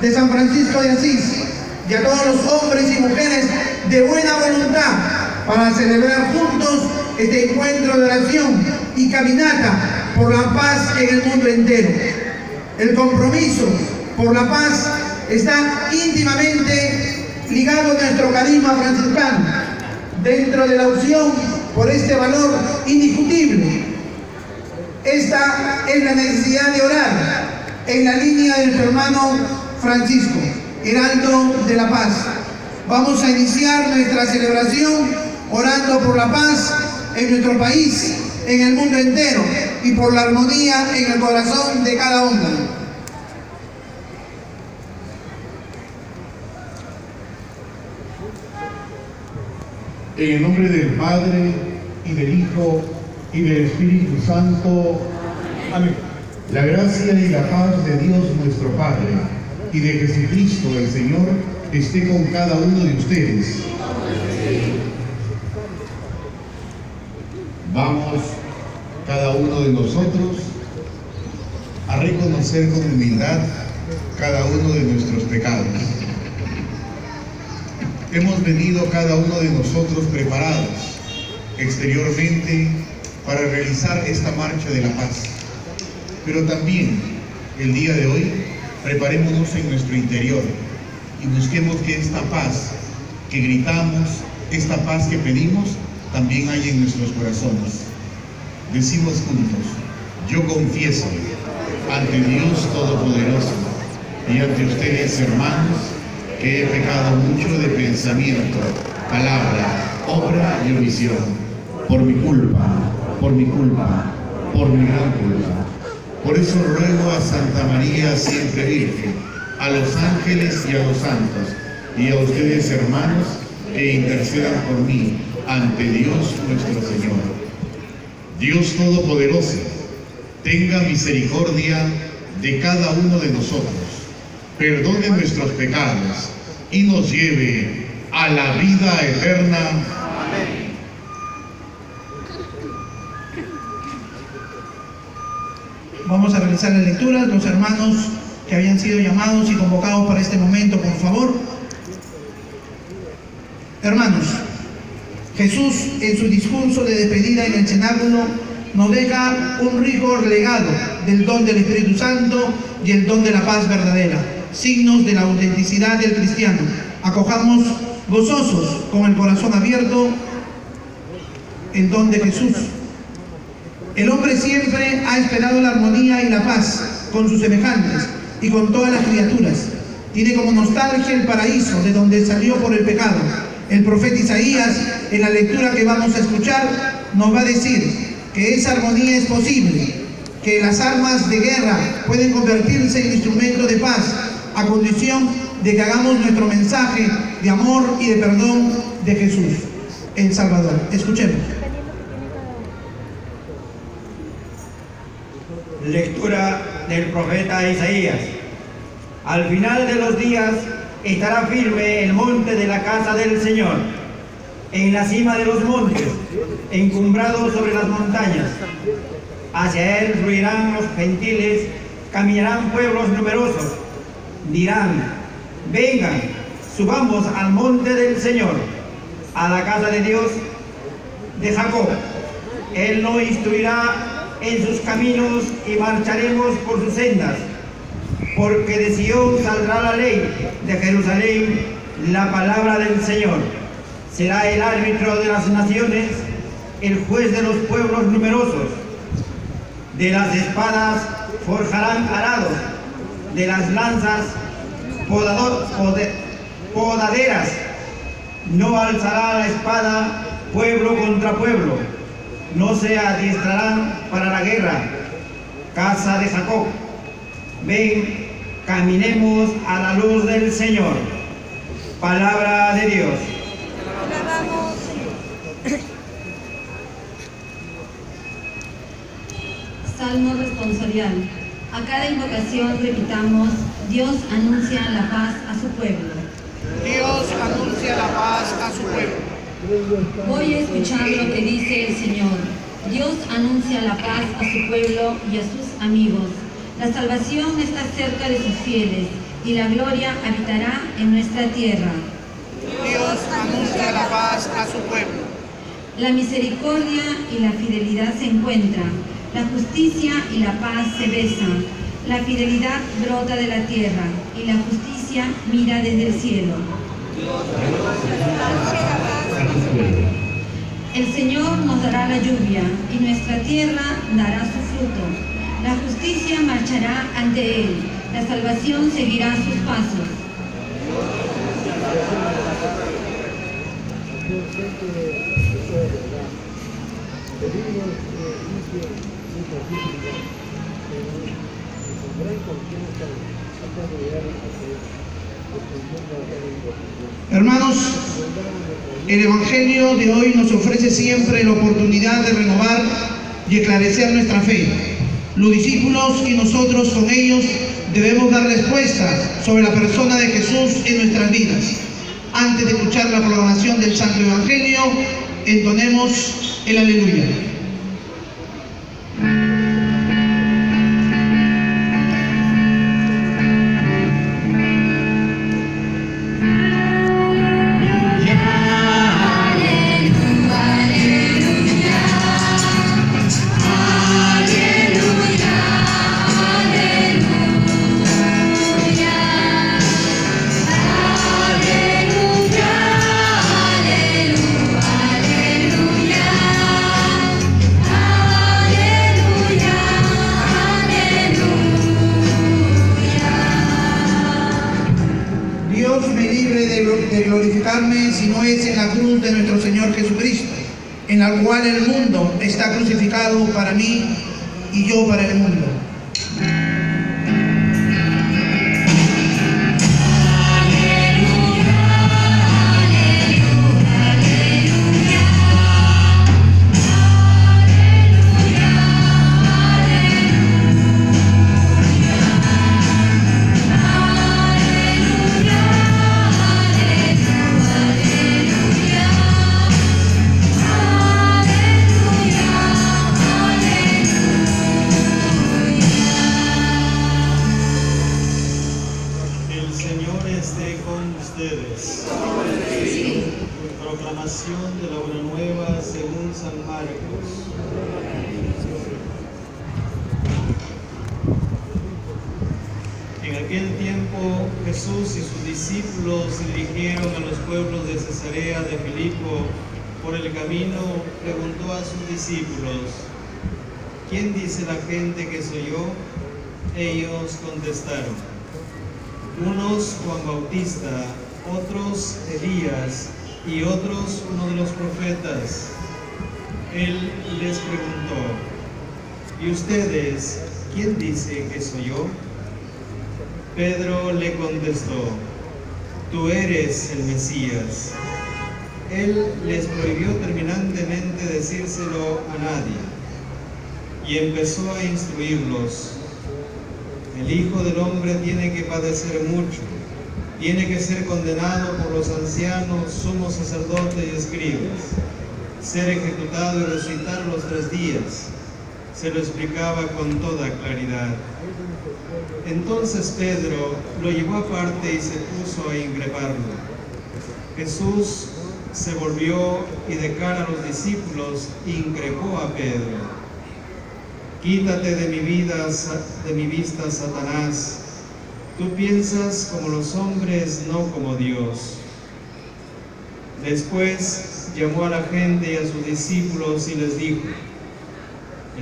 de San Francisco de Asís y a todos los hombres y mujeres de buena voluntad para celebrar juntos este encuentro de oración y caminata por la paz en el mundo entero. El compromiso por la paz está íntimamente ligado a nuestro carisma franciscano, dentro de la opción por este valor indiscutible. Esta es la necesidad de orar en la línea de nuestro hermano Francisco, Heraldo de la Paz. Vamos a iniciar nuestra celebración orando por la paz en nuestro país, en el mundo entero y por la armonía en el corazón de cada hombre. En el nombre del Padre, y del Hijo, y del Espíritu Santo. Amén. La gracia y la paz de Dios nuestro Padre, y de Jesucristo el Señor, esté con cada uno de ustedes. Vamos, cada uno de nosotros, a reconocer con humildad cada uno de nuestros pecados. Hemos venido cada uno de nosotros preparados exteriormente para realizar esta marcha de la paz. Pero también el día de hoy preparémonos en nuestro interior y busquemos que esta paz que gritamos, esta paz que pedimos, también haya en nuestros corazones. Decimos juntos, yo confieso ante Dios Todopoderoso y ante ustedes hermanos que he pecado mucho de pensamiento, palabra, obra y omisión, por mi culpa, por mi culpa, por mi gran culpa. Por eso ruego a Santa María siempre Virgen, a los ángeles y a los santos, y a ustedes hermanos, que intercedan por mí ante Dios nuestro Señor. Dios Todopoderoso, tenga misericordia de cada uno de nosotros, perdone nuestros pecados y nos lleve a la vida eterna. Amén. Vamos a realizar la lectura. Los hermanos que habían sido llamados y convocados para este momento, por favor. Hermanos, Jesús en su discurso de despedida en el cenáculo nos deja un rico legado del don del Espíritu Santo y el don de la paz verdadera, signos de la autenticidad del cristiano. Acojamos gozosos, con el corazón abierto, el don de Jesús. El hombre siempre ha esperado la armonía y la paz con sus semejantes y con todas las criaturas. Tiene como nostalgia el paraíso de donde salió por el pecado. El profeta Isaías, en la lectura que vamos a escuchar, nos va a decir que esa armonía es posible, que las armas de guerra pueden convertirse en instrumentos de paz, a condición de que hagamos nuestro mensaje de amor y de perdón de Jesús, el Salvador. Escuchemos. Lectura del profeta Isaías. Al final de los días estará firme el monte de la casa del Señor, en la cima de los montes, encumbrado sobre las montañas. Hacia él fluirán los gentiles, caminarán pueblos numerosos. Dirán, vengan, subamos al monte del Señor, a la casa de Dios de Jacob. Él nos instruirá en sus caminos y marcharemos por sus sendas. Porque de Sion saldrá la ley, de Jerusalén la palabra del Señor. Será el árbitro de las naciones, el juez de los pueblos numerosos. De las espadas forjarán arados, de las lanzas podaderas. No alzará la espada pueblo contra pueblo no se adiestrarán para la guerra. Casa de Jacob, ven, caminemos a la luz del Señor. Palabra de Dios. Salmo responsorial. A cada invocación repitamos, Dios anuncia la paz a su pueblo. Dios anuncia la paz a su pueblo. Voy a escuchar lo que dice el Señor. Dios anuncia la paz a su pueblo y a sus amigos. La salvación está cerca de sus fieles y la gloria habitará en nuestra tierra. Dios anuncia la paz a su pueblo. La misericordia y la fidelidad se encuentran, la justicia y la paz se besan, la fidelidad brota de la tierra y la justicia mira desde el cielo. El Señor nos dará la lluvia y nuestra tierra dará su fruto. La justicia marchará ante Él, la salvación seguirá sus pasos. Hermanos, el Evangelio de hoy nos ofrece siempre la oportunidad de renovar y esclarecer nuestra fe. Los discípulos y nosotros con ellos debemos dar respuesta sobre la persona de Jesús en nuestras vidas. Antes de escuchar la programación del Santo Evangelio, entonemos el aleluya. De nuestro Señor Jesucristo, en la cual el mundo está crucificado para mí y yo para el mundo. ¿Quién dice la gente que soy yo? Ellos contestaron, unos Juan Bautista, otros Elías y otros uno de los profetas. Él les preguntó, ¿y ustedes quién dice que soy yo? Pedro le contestó, tú eres el Mesías. Él les prohibió terminantemente decírselo a nadie y empezó a instruirlos. El Hijo del Hombre tiene que padecer mucho, tiene que ser condenado por los ancianos, sumos sacerdotes y escribas, ser ejecutado y resucitar los tres días. Se lo explicaba con toda claridad. Entonces Pedro lo llevó aparte y se puso a increparlo. Jesús se volvió y de cara a los discípulos increpó a Pedro. Quítate de mi vida, de mi vista, Satanás. Tú piensas como los hombres, no como Dios. Después llamó a la gente y a sus discípulos y les dijo,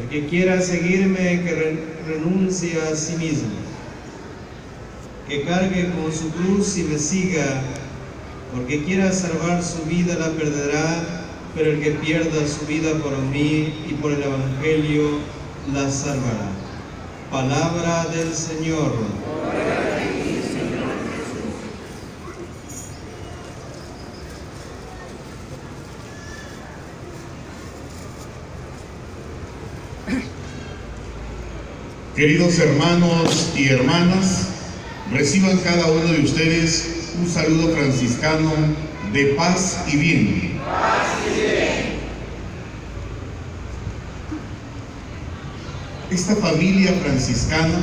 el que quiera seguirme, que re- renuncie a sí mismo, que cargue con su cruz y me siga, porque quiera salvar su vida la perderá, pero el que pierda su vida por mí y por el Evangelio la salvará. Palabra del Señor. Queridos hermanos y hermanas, reciban cada uno de ustedes un saludo franciscano de paz y bien. Esta familia franciscana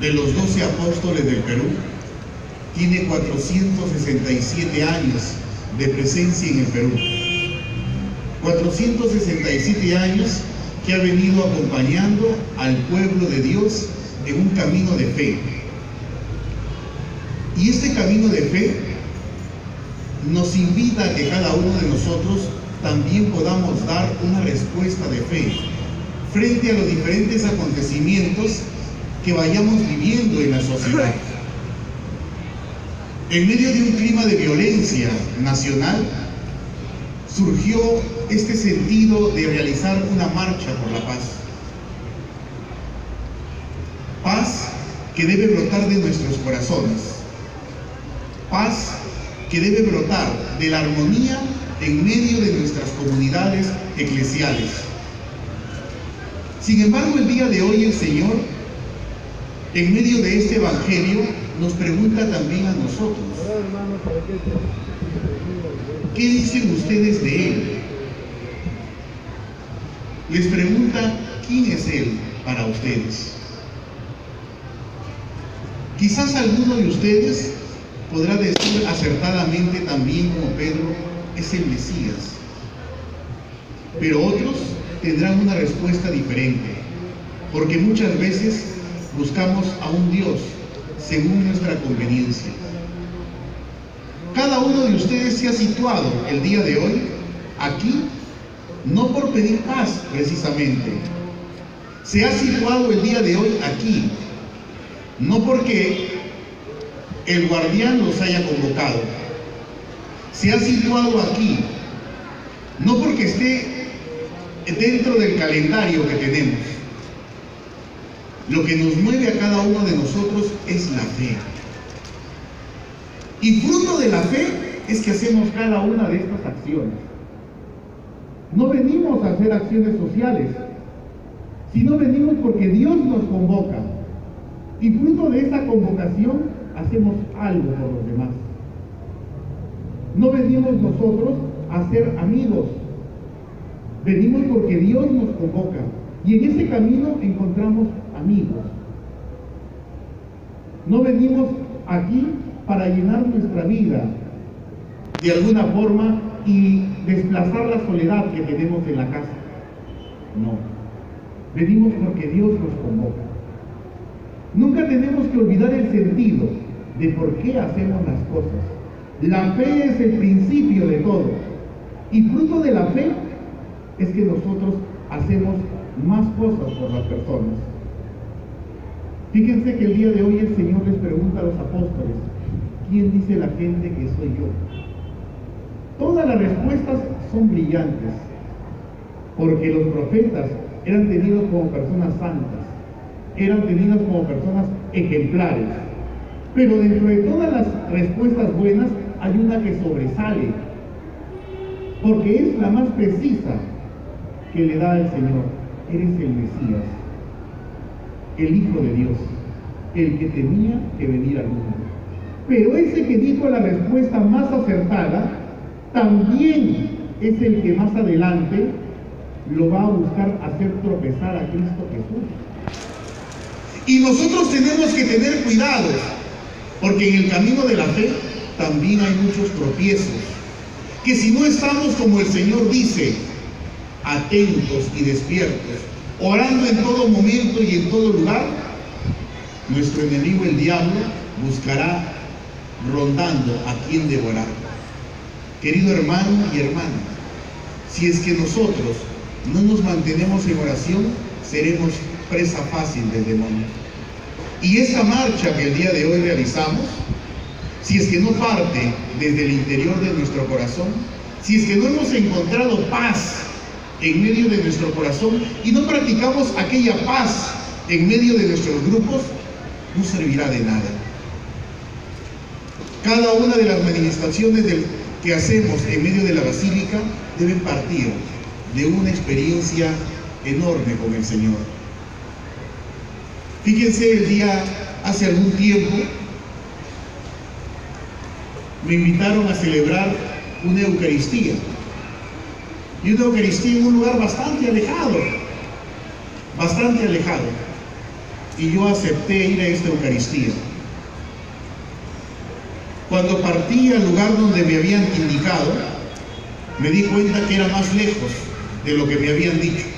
de los doce apóstoles del Perú, tiene 467 años de presencia en el Perú. 467 años que ha venido acompañando al pueblo de Dios en un camino de fe. Y este camino de fe nos invita a que cada uno de nosotros también podamos dar una respuesta de fe frente a los diferentes acontecimientos que vayamos viviendo en la sociedad. En medio de un clima de violencia nacional, surgió este sentido de realizar una marcha por la paz. Paz que debe brotar de nuestros corazones. Paz que debe brotar de la armonía en medio de nuestras comunidades eclesiales. Sin embargo, el día de hoy el Señor, en medio de este Evangelio, nos pregunta también a nosotros, ¿qué dicen ustedes de Él? Les pregunta, ¿quién es Él para ustedes? Quizás alguno de ustedes podrá decir acertadamente también como Pedro, es el Mesías. Pero otros tendrán una respuesta diferente, porque muchas veces buscamos a un Dios según nuestra conveniencia. Cada uno de ustedes se ha situado el día de hoy aquí, no por pedir paz precisamente, se ha situado el día de hoy aquí, no porque el guardián los haya convocado, se ha situado aquí, no porque esté dentro del calendario que tenemos. Lo que nos mueve a cada uno de nosotros es la fe. Y fruto de la fe es que hacemos cada una de estas acciones. No venimos a hacer acciones sociales, sino venimos porque Dios nos convoca. Y fruto de esa convocación hacemos algo por los demás. No venimos nosotros a ser amigos, venimos porque Dios nos convoca. Y en ese camino encontramos amigos. No venimos aquí para llenar nuestra vida de alguna forma y desplazar la soledad que tenemos en la casa. No. Venimos porque Dios nos convoca. Nunca tenemos que olvidar el sentido de por qué hacemos las cosas. La fe es el principio de todo. Y fruto de la fe es que nosotros hacemos más cosas por las personas. Fíjense que el día de hoy el Señor les pregunta a los apóstoles, ¿quién dice la gente que soy yo? Todas las respuestas son brillantes, porque los profetas eran tenidos como personas santas, eran tenidos como personas ejemplares. Pero dentro de todas las respuestas buenas hay una que sobresale, porque es la más precisa que le da el Señor. Eres el Mesías, el Hijo de Dios, el que tenía que venir al mundo. Pero ese que dijo la respuesta más acertada, también es el que más adelante lo va a buscar hacer tropezar a Cristo Jesús. Y nosotros tenemos que tener cuidado, porque en el camino de la fe también hay muchos tropiezos, que si no estamos como el Señor dice, atentos y despiertos, orando en todo momento y en todo lugar, nuestro enemigo el diablo buscará rondando a quien devorar. Querido hermano y hermana, si es que nosotros no nos mantenemos en oración, seremos presa fácil del demonio. Y esta marcha que el día de hoy realizamos, si es que no parte desde el interior de nuestro corazón, si es que no hemos encontrado paz en medio de nuestro corazón y no practicamos aquella paz en medio de nuestros grupos, no servirá de nada. Cada una de las manifestaciones que hacemos en medio de la basílica deben partir de una experiencia enorme con el Señor. Fíjense el día, hace algún tiempo, me invitaron a celebrar una Eucaristía. Y una Eucaristía en un lugar bastante alejado, bastante alejado. y yo acepté ir a esta Eucaristía. Cuando partí al lugar donde me habían indicado, me di cuenta que era más lejos de lo que me habían dicho.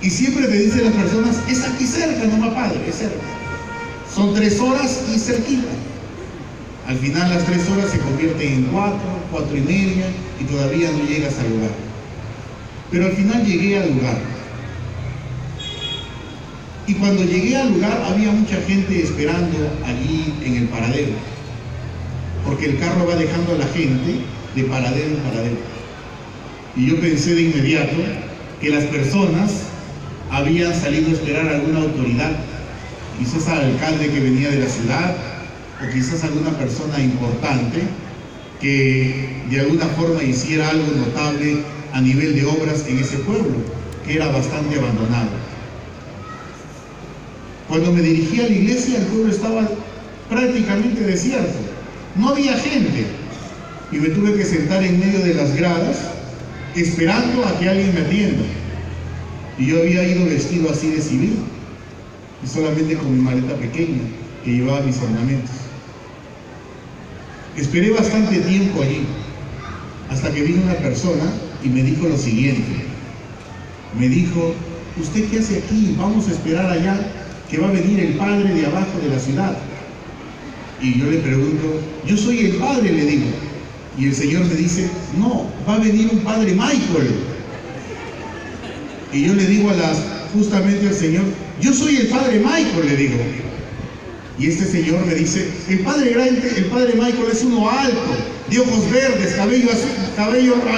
Y siempre te dicen las personas, es aquí cerca, no más padre, es cerca. Son tres horas y cerquita. Al final las tres horas se convierten en cuatro, cuatro y media y todavía no llegas al lugar. Pero al final llegué al lugar. Y cuando llegué al lugar había mucha gente esperando allí en el paradero. Porque el carro va dejando a la gente de paradero en paradero. Y yo pensé de inmediato que las personas habían salido a esperar a alguna autoridad, quizás al alcalde que venía de la ciudad, o quizás alguna persona importante que de alguna forma hiciera algo notable a nivel de obras en ese pueblo, que era bastante abandonado. Cuando me dirigí a la iglesia, el pueblo estaba prácticamente desierto. No había gente. Y me tuve que sentar en medio de las gradas esperando a que alguien me atienda. Y yo había ido vestido así de civil, y solamente con mi maleta pequeña que llevaba mis ornamentos. Esperé bastante tiempo allí, hasta que vino una persona y me dijo lo siguiente. Me dijo, ¿usted qué hace aquí? Vamos a esperar allá, que va a venir el padre de abajo de la ciudad. Y yo le pregunto, yo soy el padre, le digo. Y el Señor me dice, no, va a venir un padre Michael. Y yo le digo a las, justamente al Señor, yo soy el padre Michael, le digo. Y este señor me dice, el padre grande, el padre Michael es uno alto, de ojos verdes, cabello azul, cabello